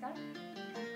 Sky.